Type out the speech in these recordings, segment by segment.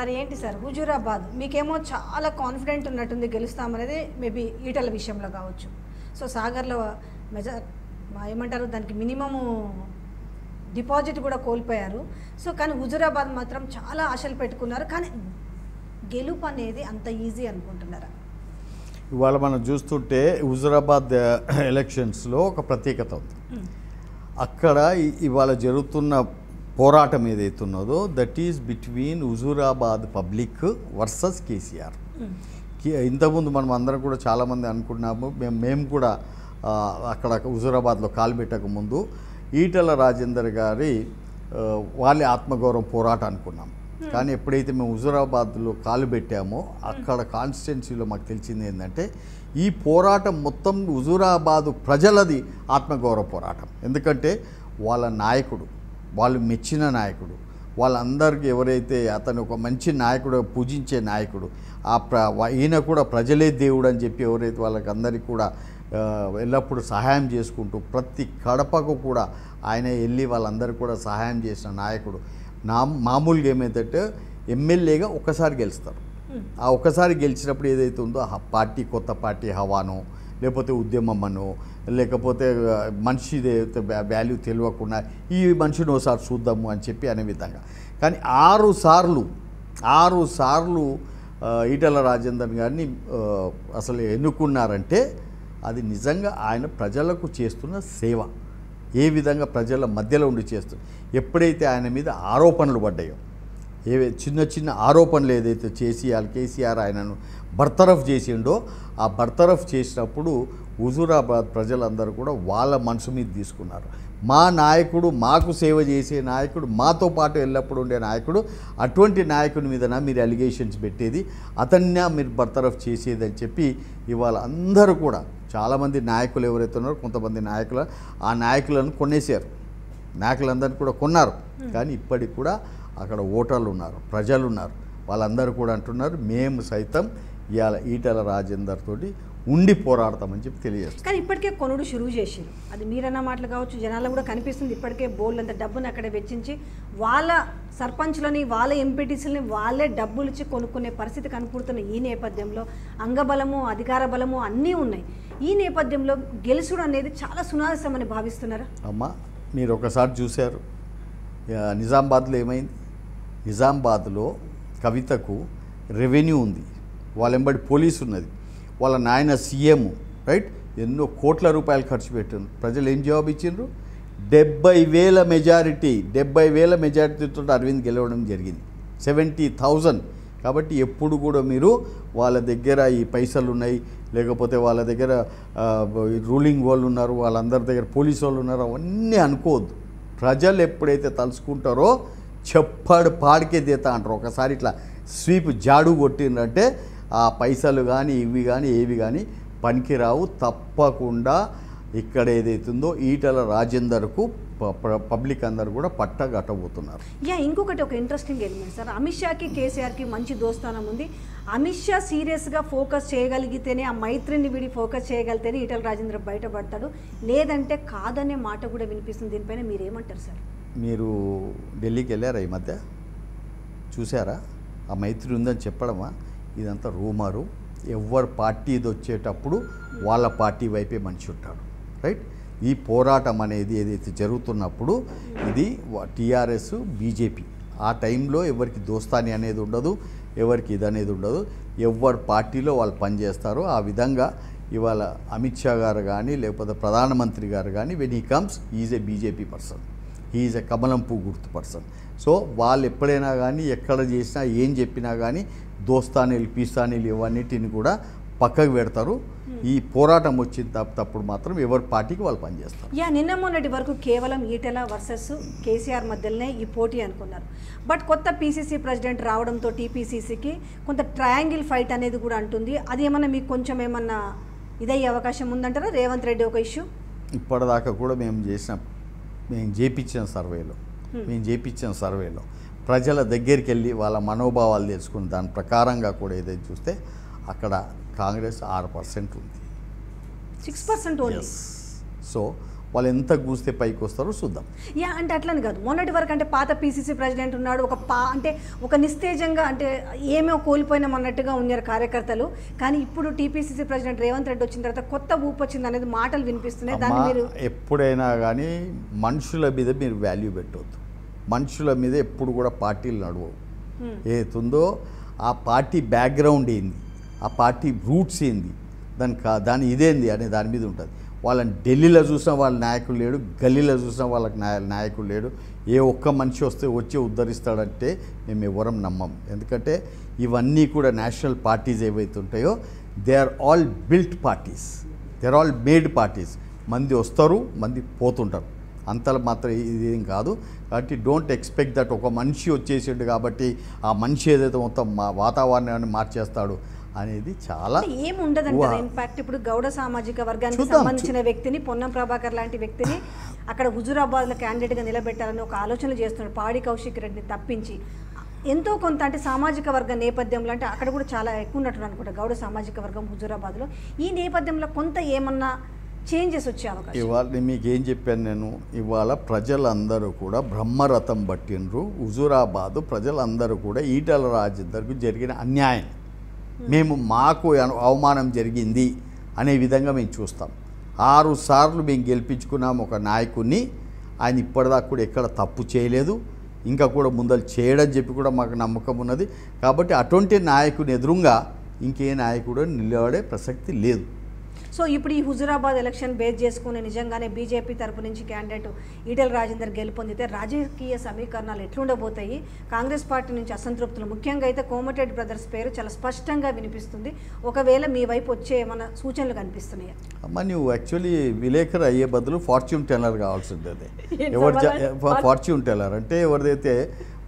Sir ఏంటి sir? Huzurabad. మీకేమో చాలా కాన్ఫిడెంట్ ఉన్నట్టుంది గెలుస్తామనేది మేబీ ఈటల విషయంలో కావచ్చు. సో సాగర్లో మెజార్ మా ఏమంటారు దానికి మినిమము డిపాజిట్ కూడా కోల్పోయారు. సో కానీ హుజూరాబాద్ మాత్రం చాలా ఆశలు పెట్టుకున్నారు. కానీ గెలుపు అనేది అంత ఈజీ అనుకుంటున్నారా? ఇవాళ మనం చూస్తుంటే హుజురాబాద్ ఎలక్షన్స్లో ఒక ప్రత్యేకత ఉంది. అక్కడ ఇవాళ జరుగుతున్న పోరాటం ఏదైతే ఉన్నదో that is between Huzurabad public versus KCR. కి- ఇంతకుముందు మనం అందరం కూడా చాలామంది అనుకున్నాము మేము మేము కూడా అక్కడ హుజూరాబాద్లో కాలు పెట్టక ముందు ఈటల రాజేందర్ గారి వాళ్ళ ఆత్మగౌరవం పోరాటం అనుకున్నాం. కానీ ఎప్పుడైతే మేము హుజూరాబాద్లో కాలు పెట్టామో అక్కడ కాన్స్టిట్యున్సీలో మాకు తెలిసింది ఏంటంటే ఈ పోరాటం మొత్తం హుజూరాబాదు ప్రజలది ఆత్మగౌరవ పోరాటం. ఎందుకంటే వాళ్ళ నాయకుడు వాళ్ళు మెచ్చిన నాయకుడు. వాళ్ళందరికీ ఎవరైతే అతను ఒక మంచి నాయకుడు పూజించే నాయకుడు ఆ ప్ర ఈయన కూడా ప్రజలే దేవుడు అని చెప్పి ఎవరైతే వాళ్ళకి అందరికీ కూడా ఎల్లప్పుడూ సహాయం చేసుకుంటూ ప్రతి కడపకు కూడా ఆయన వెళ్ళి వాళ్ళందరికీ కూడా సహాయం చేసిన నాయకుడు. నా మామూలుగా ఏమైందంటే ఎమ్మెల్యేగా ఒక్కసారి గెలుస్తారు. ఆ ఒక్కసారి గెలిచినప్పుడు ఏదైతే ఉందో ఆ పార్టీ కొత్త పార్టీ హవాను లేకపోతే ఉద్యమం అనో లేకపోతే మనిషి వాల్యూ తెలియకుండా ఈ మనిషిని ఒకసారి చూద్దాము అని చెప్పి అనే విధంగా. కానీ ఆరు సార్లు ఆరు సార్లు ఈటల రాజేందర్ గారిని అసలు ఎన్నుకున్నారంటే అది నిజంగా ఆయన ప్రజలకు చేస్తున్న సేవ. ఏ విధంగా ప్రజల మధ్యలో ఉండి చేస్తుంది ఎప్పుడైతే ఆయన మీద ఆరోపణలు పడ్డాయో ఏవే చిన్న చిన్న ఆరోపణలు ఏదైతే చేసియాలి కేసీఆర్ ఆయనను బర్తరఫ్ చేసిండో ఆ బర్తరఫ్ చేసినప్పుడు హుజూరాబాద్ ప్రజలందరూ కూడా వాళ్ళ మనసు మీద తీసుకున్నారు. మా నాయకుడు మాకు సేవ చేసే నాయకుడు మాతో పాటు ఎల్లప్పుడూ ఉండే నాయకుడు అటువంటి నాయకుని మీదన మీరు అలిగేషన్స్ పెట్టేది అతన్నే మీరు బర్తరఫ్ చేసేది అని చెప్పి ఇవాళ అందరూ కూడా చాలామంది నాయకులు ఎవరైతే ఉన్నారో కొంతమంది నాయకులు ఆ నాయకులను కొనేశారు. నాయకులందరినీ కూడా కొన్నారు. కానీ ఇప్పటికి కూడా అక్కడ ఓటర్లు ఉన్నారు ప్రజలు ఉన్నారు. వాళ్ళందరూ కూడా అంటున్నారు మేము సైతం ఇవాళ ఈటల రాజేందర్ తోటి ఉండి పోరాడతామని చెప్పి తెలియజేస్తాం. కానీ ఇప్పటికే కొనుడు షురువు చేసారు అది మీరన్న మాటలు కావచ్చు జనాల్లో కూడా కనిపిస్తుంది. ఇప్పటికే బోల్డ్ అంత డబ్బుని అక్కడ వెచ్చించి వాళ్ళ సర్పంచ్లని వాళ్ళ ఎంపీటీసీలని వాళ్ళే డబ్బులు ఇచ్చి కొనుక్కునే పరిస్థితి కనపడుతున్న ఈ నేపథ్యంలో అంగబలము అధికార బలము అన్నీ ఉన్నాయి. ఈ నేపథ్యంలో గెలుసుడు అనేది చాలా సునాదసమని భావిస్తున్నారా? అమ్మ మీరు ఒకసారి చూశారు. నిజామాబాద్లో ఏమైంది? నిజామాబాద్లో కవితకు రెవెన్యూ ఉంది. వాళ్ళెంబడి పోలీస్ ఉన్నది వాళ్ళ నాయన సీఎం రైట్ ఎన్నో కోట్ల రూపాయలు ఖర్చు పెట్టారు ప్రజలు ఏం జవాబు ఇచ్చిండ్రు? డెబ్బై వేల మెజారిటీ డెబ్బై వేల మెజారిటీతో అరవింద్ గెలవడం జరిగింది. Seventy thousand. కాబట్టి ఎప్పుడు కూడా మీరు వాళ్ళ దగ్గర ఈ పైసలు ఉన్నాయి లేకపోతే వాళ్ళ దగ్గర ఈ రూలింగ్ వాళ్ళు ఉన్నారు వాళ్ళందరి దగ్గర పోలీసు వాళ్ళు ఉన్నారు అవన్నీ అనుకోవద్దు. ప్రజలు ఎప్పుడైతే తలుచుకుంటారో చెప్పాడు పాడికే తీతా అంటారు. ఒకసారి ఇట్లా స్వీప్ జాడు కొట్టిందంటే ఆ పైసలు కానీ ఇవి కానీ ఏవి కానీ పనికిరావు. తప్పకుండా ఇక్కడ ఏదైతుందో ఈటల రాజేందర్కు ప- ప- పబ్లిక్ అందరు కూడా పట్టగట్టబోతున్నారు. యా ఇంకొకటి ఒక ఇంట్రెస్టింగ్ ఎలిమెంట్ సార్. అమిత్ షాకి కేసీఆర్కి మంచి దోస్తానం ఉంది. అమిత్ షా సీరియస్గా ఫోకస్ చేయగలిగితేనే ఆ మైత్రిని విడి ఫోకస్ చేయగలిగితేనే ఈటల రాజేంద్ర బయటపడతాడు. లేదంటే కాదనే మాట కూడా వినిపిస్తుంది. దీనిపైన మీరేమంటారు సార్? మీరు ఢిల్లీకి వెళ్ళారా ఈ మధ్య? చూసారా ఆ మైత్రి ఉందని చెప్పడమా? ఇదంతా రూమరు. ఎవరు పార్టీ ఇది వచ్చేటప్పుడు వాళ్ళ పార్టీ వైపే మనిషి ఉంటాడు. రైట్? ఈ పోరాటం అనేది ఏదైతే జరుగుతున్నప్పుడు ఇది టీఆర్ఎస్ బీజేపీ. ఆ టైంలో ఎవరికి దోస్తాని అనేది ఉండదు ఎవరికి ఇది అనేది ఉండదు. ఎవరి పార్టీలో వాళ్ళు పనిచేస్తారో. ఆ విధంగా ఇవాళ అమిత్ షా గారు కానీ లేకపోతే ప్రధానమంత్రి గారు కానీ when he comes is a BJP person he is a కమలం పువ్వు గుర్తు పర్సన్ సో వాళ్ళు ఎప్పుడైనా కానీ ఎక్కడ చేసినా ఏం చెప్పినా కానీ దోస్తానీలు పీస్తానీలు ఇవన్నిటిని కూడా పక్కకు పెడతారు. ఈ పోరాటం వచ్చిన తప్ప- తప్పుడు మాత్రం ఎవరి పార్టీకి వాళ్ళు పనిచేస్తారు. యా నిన్న మొన్నటి వరకు కేవలం ఈటెల వర్సెస్ కేసీఆర్ మధ్యలోనే ఈ పోటీ అనుకున్నారు. బట్ కొత్త పీసీసీ ప్రెసిడెంట్ రావడంతో టీపీసీసీకి కొంత ట్రయాంగిల్ ఫైట్ అనేది కూడా అంటుంది. అది ఏమన్నా మీకు కొంచెం ఏమన్నా ఇదయ్యే అవకాశం ఉందంటారా? రేవంత్ రెడ్డి ఒక ఇష్యూ? ఇప్పటిదాకా కూడా మేము చేసిన మేము చేపించిన సర్వేలో. మేము చేపించిన సర్వేలో. ప్రజల దగ్గరికి వెళ్ళి వాళ్ళ మనోభావాలు తెలుసుకుని దాని ప్రకారంగా కూడా ఏదైతే చూస్తే అక్కడ కాంగ్రెస్ ఆరు పర్సెంట్ ఉంది. సిక్స్ పర్సెంట్ సో వాళ్ళు ఎంత కూస్తే పైకి వస్తారో చూద్దాం. యా అంటే అట్లని కాదు. మొన్నటి వరకు అంటే పాత పీసీసీ ప్రెసిడెంట్ ఉన్నాడు ఒక పా అంటే ఒక నిస్తేజంగా అంటే ఏమో కోల్పోయినాం అన్నట్టుగా ఉన్నారు కార్యకర్తలు. కానీ ఇప్పుడు టీపీసీసీ ప్రెసిడెంట్ రేవంత్ రెడ్డి వచ్చిన తర్వాత కొత్త ఊపు వచ్చింది అనేది మాటలు వినిపిస్తున్నాయి. దాన్ని మీరు ఎప్పుడైనా కానీ మనుషుల మీద మీరు వాల్యూ పెట్టవద్దు మనుషుల మీద ఎప్పుడు కూడా పార్టీలు నడవవు. ఏతుందో ఆ పార్టీ బ్యాక్గ్రౌండ్ ఏంది? ఆ పార్టీ రూట్స్ ఏంది? దాని కా దాని ఇదేంది? అనే దాని మీద ఉంటుంది. వాళ్ళని ఢిల్లీలో చూసిన వాళ్ళ నాయకుడు లేడు గల్లీలో చూసిన వాళ్ళకి నాయ నాయకుడు లేడు. ఏ ఒక్క మనిషి వస్తే వచ్చి ఉద్ధరిస్తాడంటే మేము ఎవరం నమ్మం. ఎందుకంటే ఇవన్నీ కూడా నేషనల్ పార్టీస్ ఏవైతే ఉంటాయో they are all built parties. They are all made parties. మంది వస్తారు మంది పోతుంటారు. అంతలో మాత్రం ఇది ఏం కాదు. కాబట్టి డోంట్ ఎక్స్పెక్ట్ దట్ ఒక మనిషి వచ్చేసాడు కాబట్టి ఆ మనిషి ఏదైతే మొత్తం మా వాతావరణాన్ని మార్చేస్తాడు అనేది చాలా అంటే ఏం ఉండదంటారు ఊహ. ఇన్ఫాక్ట్ ఇప్పుడు గౌడ సామాజిక వర్గానికి సంబంధించిన వ్యక్తిని పొన్నం ప్రభాకర్ లాంటి వ్యక్తిని అక్కడ హుజూరాబాద్లో క్యాండిడేట్గా నిలబెట్టాలని ఒక ఆలోచనలు చేస్తున్నాడు పాడి కౌశిక్ రెడ్డిని తప్పించి. ఎంతో కొంత అంటే సామాజిక వర్గ నేపథ్యంలో అంటే అక్కడ కూడా చాలా ఎక్కువ ఉన్నట్టు అనుకుంటా గౌడ సామాజిక వర్గం హుజూరాబాద్లో. ఈ నేపథ్యంలో కొంత ఏమన్నా చేంజెస్ వచ్చే అవకాశం? ఇవాళ మీకు ఏం చెప్పాను నేను ఇవాళ ప్రజలందరూ కూడా బ్రహ్మరథం పట్టినరు హుజూరాబాదు ప్రజలందరూ కూడా ఈటల రాజేందర్కు జరిగిన అన్యాయం. మేము మాకు అవమానం జరిగింది అనే విధంగా మేము చూస్తాం. ఆరు సార్లు మేము గెలిపించుకున్నాం ఒక నాయకుడిని ఆయన ఇప్పటిదాకా కూడా ఎక్కడ తప్పు చేయలేదు. ఇంకా కూడా ముందలు చేయడని చెప్పి కూడా మాకు నమ్మకం ఉన్నది. కాబట్టి అటువంటి నాయకుని ఎదురుగా ఇంకే నాయకుడు నిలబడే ప్రసక్తి లేదు. సో ఇప్పుడు ఈ హుజురాబాద్ ఎలక్షన్ బేస్ చేసుకుని నిజంగానే బీజేపీ తరపు నుంచి క్యాండిడేట్ ఈటెల రాజేందర్ గెలుపొందితే రాజకీయ సమీకరణాలు ఎట్లుండబోతాయి? కాంగ్రెస్ పార్టీ నుంచి అసంతృప్తులు. ముఖ్యంగా అయితే కోమటిరెడ్డి బ్రదర్స్ పేరు చాలా స్పష్టంగా వినిపిస్తుంది. ఒకవేళ మీ వైపు వచ్చే ఏమైనా సూచనలు కనిపిస్తున్నాయా? అమ్మ నువ్వు యాక్చువల్లీ విలేకరు అయ్యే బదులు ఫార్చ్యూన్ టెల్లర్ కావాల్సి ఉంటుంది ఎవరు? ఫార్చ్యూన్ టెల్లర్ అంటే ఎవరిదైతే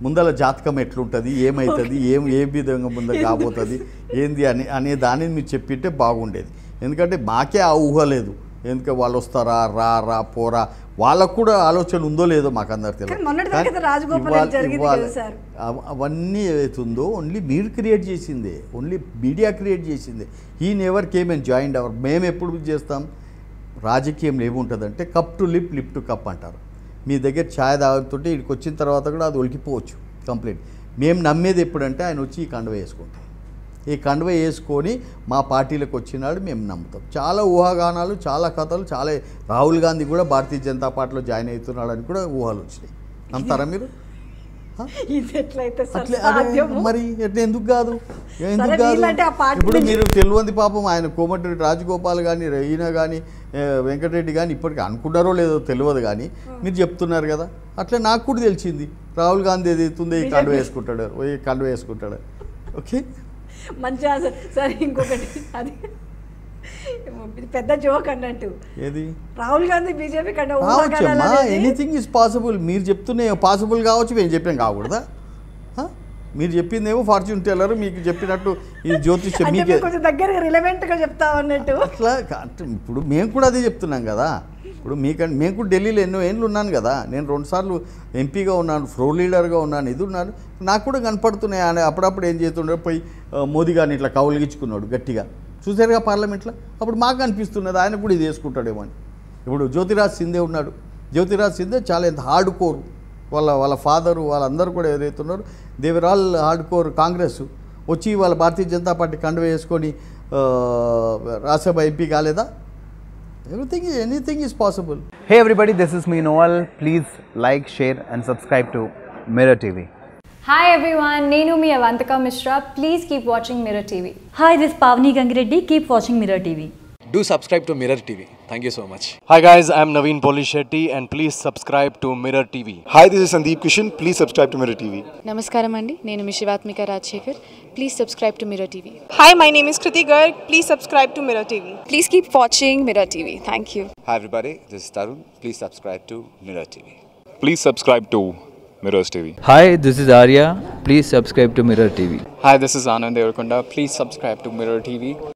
ముందల జాతకం ఎట్లుంటుంది ఏమవుతుంది ఏం ఏ విధంగా ముందర కాబోతుంది ఏంది అని అనే దానిని మీరు చెప్పింటే బాగుండేది. ఎందుకంటే మాకే ఆ ఊహ లేదు. ఎందుకంటే వాళ్ళు వస్తారా రా రా పోరా? వాళ్ళకు కూడా ఆలోచన ఉందో లేదో మాకు అందరు తెలియదు అవన్నీ ఏదైతుందో ఓన్లీ మీరు క్రియేట్ చేసిందే. ఓన్లీ మీడియా క్రియేట్ చేసిందే. ఈ never came and join our మేము ఎప్పుడు చేస్తాం? రాజకీయంలో ఏముంటుందంటే cup to lip lip to cup అంటారు. మీ దగ్గర ఛాయ్ తాగుతుంటే ఇక్కడికి వచ్చిన తర్వాత కూడా అది ఒలికిపోవచ్చు కంప్లీట్ మేము నమ్మేది ఎప్పుడంటే ఆయన వచ్చి ఈ కండువ వేసుకుంటాం ఈ కండువ వేసుకొని మా పార్టీలకు వచ్చినాడు మేము నమ్ముతాం. చాలా ఊహాగానాలు చాలా కథలు చాలా రాహుల్ గాంధీ కూడా భారతీయ జనతా పార్టీలో జాయిన్ అవుతున్నాడు అని కూడా ఊహలు వచ్చినాయి. నమ్ముతారా మీరు? మరి ఎట్లా ఎందుకు కాదు? ఎందుకు కాదు? ఇప్పుడు మీరు తెలియంది పాపం ఆయన కోమటిరెడ్డి రాజగోపాల్ కానీ ఈయన కానీ వెంకటరెడ్డి కానీ ఇప్పటికీ అనుకున్నారో లేదో తెలియదు కానీ మీరు చెప్తున్నారు కదా. అట్లా నాకు కూడా తెలిసింది. రాహుల్ గాంధీ ఏదైతుందో ఈ కండు వేసుకుంటాడు ఈ కండు వేసుకుంటాడు. ఓకే? మంచి ఆన్సర్ సరే ఇంకొకటి. అది ఇది పెద్ద జోక్ అన్నట్టు. ఏది? రాహుల్ గాంధీ బీజేపీ కావచ్చమ్మా ఎనీథింగ్ ఈజ్ పాసిబుల్ మీరు చెప్తున్న పాసిబుల్ కావచ్చు మేము చెప్పాం కాకూడదా? మీరు చెప్పిందేమో ఫార్చ్యూన్ టెల్లర్ మీకు చెప్పినట్టు ఈ జ్యోతిష్యం మీకే కొంచెం దగ్గరగా రిలవెంట్గా చెప్తా అన్నట్టు. అట్లా ఇప్పుడు మేము కూడా అదే చెప్తున్నాం కదా. ఇప్పుడు మీకంటే మేము కూడా ఢిల్లీలో ఎన్నో ఏళ్ళు ఉన్నాను కదా. నేను రెండుసార్లు ఎంపీగా ఉన్నాను ఫ్లో లీడర్గా ఉన్నాను ఇది ఉన్నాను నాకు కూడా కనపడుతున్నాయి. ఆయన అప్పుడప్పుడు ఏం చేస్తుండే పోయి మోదీ గారిని ఇట్లా కౌలిగించుకున్నాడు గట్టిగా. చూసారుగా పార్లమెంట్లో? అప్పుడు మాకు అనిపిస్తున్నది ఆయన కూడా ఇది వేసుకుంటాడేమో అని. ఇప్పుడు జ్యోతిరాజ్ సింధే ఉన్నాడు. జ్యోతిరాజ్ సింధే చాలా ఎంత హార్డ్ కోర్ వాళ్ళ వాళ్ళ ఫాదరు వాళ్ళందరూ కూడా ఎవరైతే ఉన్నారో they are all hard core Congress వచ్చి వాళ్ళ భారతీయ జనతా పార్టీ కండువ వేసుకొని రాజ్యసభ ఎంపీ కాలేదా? Everything, anything is possible. Hey everybody, this is me Noel. Please like, share and subscribe to Mirror TV. Hi everyone, Nenu me Avantika Mishra. Please keep watching Mirror TV. Hi, this is Pavni Gangireddy. Keep watching Mirror TV do subscribe to Mirror TV. Thank you so much. Hi guys, I'm Naveen Polishetty and please subscribe to Mirror TV. Hi, this is Sandeep Kishan. Please subscribe to Mirror TV. Namaskaram Andi. Nenu Mishivatmika Rajshekhar. Please subscribe to Mirror TV. Hi, my name is Kriti Garg. Please subscribe to Mirror TV. Please keep watching Mirror TV. Thank you. Hi everybody, this is Tarun. Please subscribe to Mirror TV. Please subscribe to Mirrors TV. Hi, this is Arya. Please subscribe to Mirror TV. Hi, this is Anand Devarakonda. Please subscribe to Mirror TV.